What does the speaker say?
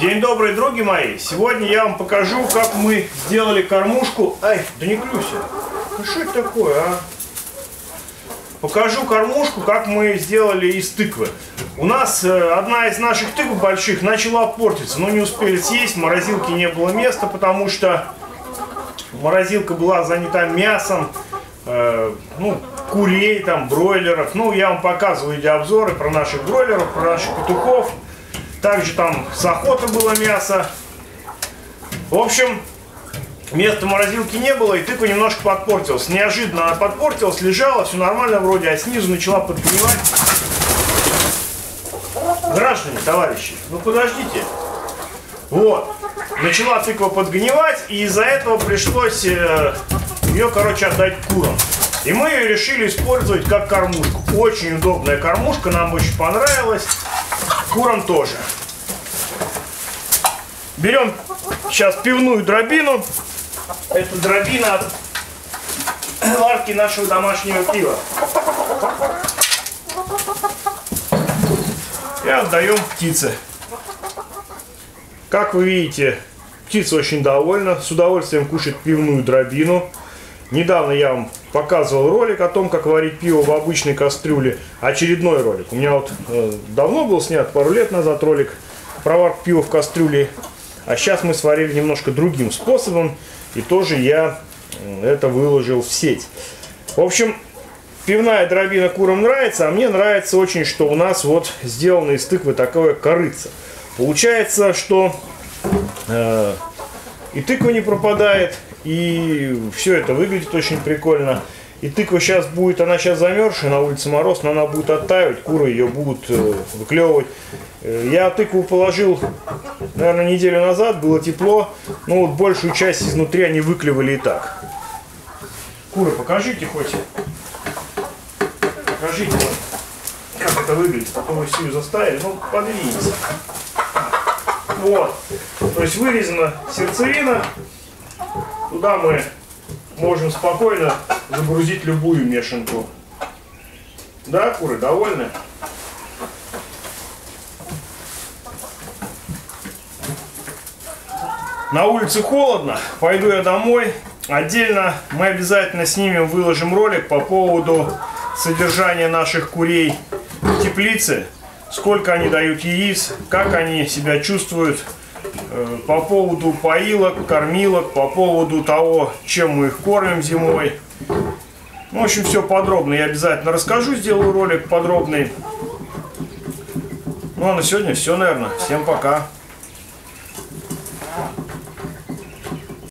День добрый, други мои! Сегодня я вам покажу, как мы сделали кормушку. Ай, да не клюйся. Ну что это такое, а? Покажу кормушку, как мы сделали из тыквы. У нас э, одна из наших тыкв больших начала портиться, но не успели съесть, в морозилке не было места, потому что морозилка была занята мясом, э, ну, курей, там, бройлеров. Ну, я вам показываю видеообзоры про наших бройлеров, про наших петухов. Также там с охоты было мясо. В общем, места морозилки не было, и тыква немножко подпортилась. Неожиданно она подпортилась, лежала, все нормально вроде, а снизу начала подгнивать. Граждане, товарищи, ну подождите. Вот. Начала тыква подгнивать, и из-за этого пришлось э, ее, короче, отдать курам. И мы ее решили использовать как кормушку. Очень удобная кормушка, нам очень понравилась. Курам тоже. Берем сейчас пивную дробину. Это дробина от варки нашего домашнего пива. И отдаем птице. Как вы видите, птица очень довольна, с удовольствием кушает пивную дробину. Недавно я вам показывал ролик о том, как варить пиво в обычной кастрюле. Очередной ролик. У меня вот э, давно был снят, пару лет назад ролик про варку пива в кастрюле. А сейчас мы сварили немножко другим способом. И тоже я это выложил в сеть. В общем, пивная дробина курам нравится, а мне нравится очень, что у нас вот сделано из тыквы такое корыца. Получается, что э, и тыква не пропадает, и все это выглядит очень прикольно. И тыква сейчас будет, она сейчас замерзшая, на улице мороз, но она будет оттаивать, куры ее будут э, выклевывать. Э, я тыкву положил, наверное, неделю назад, было тепло, но вот большую часть изнутри они выклевали и так. Куры, покажите хоть. Покажите, как это выглядит, а то вы все заставили, ну подвиньте. Вот, то есть вырезана сердцевина, туда мы можем спокойно загрузить любую мешанку. Да, куры, довольны? На улице холодно, пойду я домой. Отдельно мы обязательно снимем, выложим ролик по поводу содержания наших курей в теплице. Сколько они дают яиц, как они себя чувствуют по поводу поилок, кормилок, по поводу того, чем мы их кормим зимой. В общем, все подробно я обязательно расскажу, сделаю ролик подробный. Ну а на сегодня все, наверное. Всем пока.